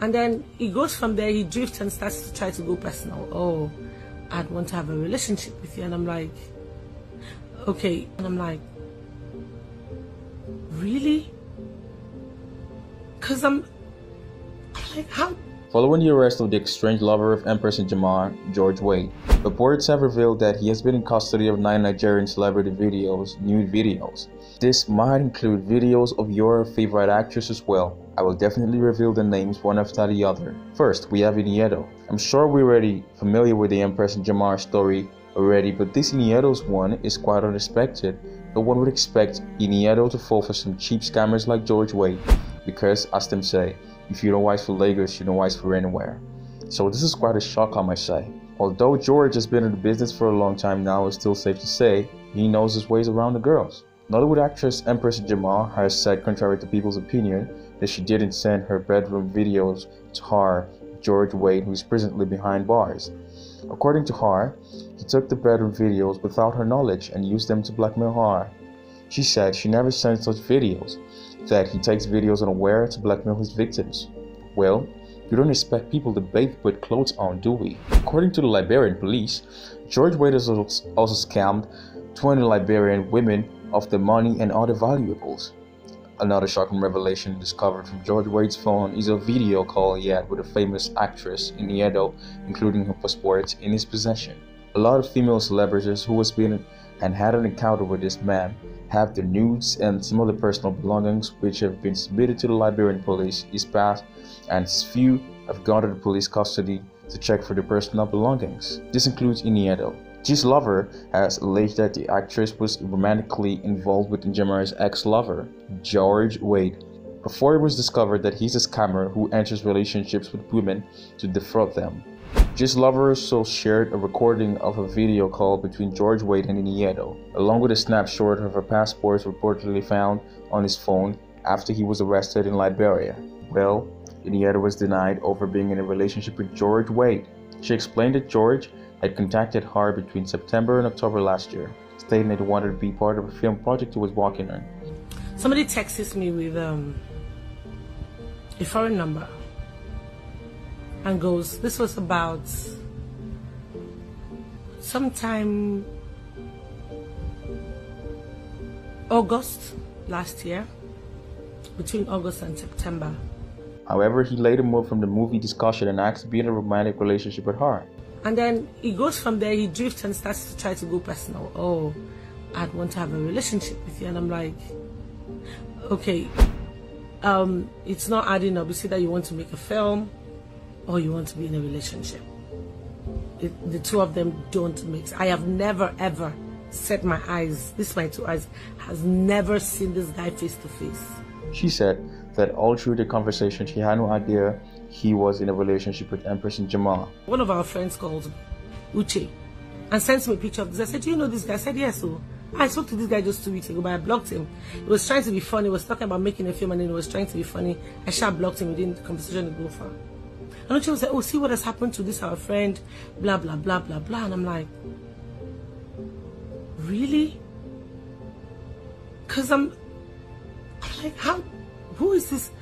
And then he goes from there, he drifts and starts to try to go personal. Oh, I'd want to have a relationship with you. And I'm like, okay. And I'm like, really? Because I'm, I'm like, how? Following the arrest of the estranged lover of Empress Njamah, George Wade, reports have revealed that he has been in custody of nine Nigerian celebrity videos, nude videos. This might include videos of your favorite actress as well. I will definitely reveal the names one after the other. First, we have Ini Edo. I'm sure we're already familiar with the Empress Njamah story already, but this Ini Edo's one is quite unexpected. No one would expect Ini Edo to fall for some cheap scammers like George Wade, because, as them say, if you don't wise for Lagos, you don't wise for anywhere. So this is quite a shock, I might say. Although George has been in the business for a long time now, it's still safe to say he knows his ways around the girls. Nollywood actress Empress Njamah has said, contrary to people's opinion, that she didn't send her bedroom videos to her, George Wade, who is presently behind bars. According to her, he took the bedroom videos without her knowledge and used them to blackmail her. She said she never sent such videos, that he takes videos unaware to blackmail his victims. Well, you don't expect people to bathe with clothes on, do we? According to the Liberian police, George Wade also scammed 20 Liberian women of their money and other valuables. Another shocking revelation discovered from George Wade's phone is a video call he had with a famous actress Ini Edo, including her passport, in his possession. A lot of female celebrities who was been and had an encounter with this man have their nudes and some other personal belongings which have been submitted to the Liberian police is passed and few have gone to the police custody to check for their personal belongings. This includes Ini Edo. This lover has alleged that the actress was romantically involved with Njamah's ex-lover, George Wade, before it was discovered that he's a scammer who enters relationships with women to defraud them. Gistlover also shared a recording of a video call between George Wade and Ini Edo, along with a snapshot of her passports reportedly found on his phone after he was arrested in Liberia. Well, Ini Edo was denied over being in a relationship with George Wade. She explained that George had contacted her between September and October last year, stating that he wanted to be part of a film project he was working on. Somebody texts me with um, a foreign number and goes, This was about sometime August last year, between August and September. However, he later moved from the movie discussion and asked to be in a romantic relationship with her. And then he goes from there, he drifts and starts to try to go personal. Oh, I'd want to have a relationship with you. And I'm like, okay, um, it's not adding up. You see that you want to make a film or you want to be in a relationship. It, the two of them don't mix. I have never ever set my eyes, this my two eyes, has never seen this guy face to face. She said that all through the conversation, she had no idea he was in a relationship with Empress Njamah. One of our friends called me, Uche, and sent me a picture of this. I said, Do you know this guy? I said, Yes. So I spoke to this guy just two weeks ago, but I blocked him. He was trying to be funny. He was talking about making a film and then he was trying to be funny. I sharp blocked him within the conversation to go far. And Uche was like, Oh, see what has happened to this, our friend, blah, blah, blah, blah, blah. And I'm like, Really? Because I'm, I'm like, How? Who is this?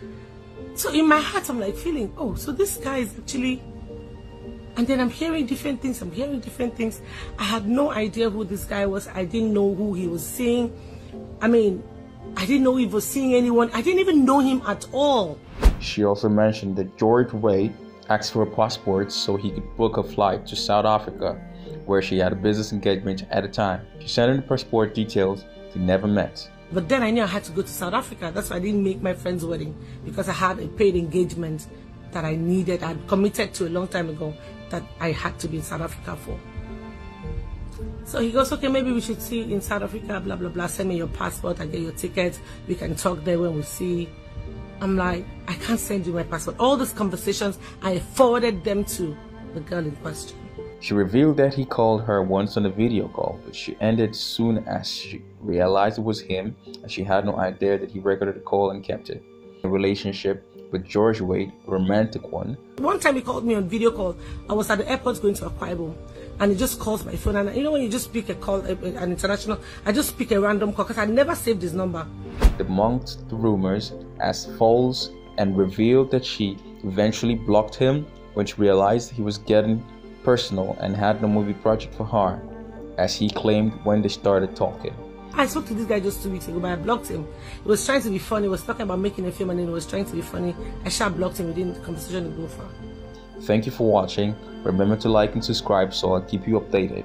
So in my heart, I'm like feeling, oh, so this guy is actually. And then I'm hearing different things. I'm hearing different things. I had no idea who this guy was. I didn't know who he was seeing. I mean, I didn't know he was seeing anyone. I didn't even know him at all. She also mentioned that George Wade asked for a passport so he could book a flight to South Africa, where she had a business engagement at the time. She sent him the passport details. They never met. But then I knew I had to go to South Africa. That's why I didn't make my friend's wedding because I had a paid engagement that I needed. I'd committed to a long time ago that I had to be in South Africa for. So he goes, okay, maybe we should see in South Africa, blah, blah, blah. Send me your passport. I get your ticket. We can talk there when we see. I'm like, I can't send you my passport. All these conversations, I forwarded them to the girl in question. She revealed that he called her once on a video call, but she ended soon as she realized it was him and she had no idea that he recorded the call and kept it. A relationship with George Wade, a romantic one. One time he called me on video call. I was at the airport going to Akwa Ibom and he just calls my phone and you know when you just pick a call, an international, I just pick a random call because I never saved his number. The rumors as false and revealed that she eventually blocked him when she realized he was getting personal and had no movie project for her, as he claimed when they started talking. I spoke to this guy just two weeks ago, but I blocked him. He was trying to be funny. He was talking about making a film and he was trying to be funny. I sharp blocked him within the conversation to go far. Thank you for watching. Remember to like and subscribe so I'll keep you updated.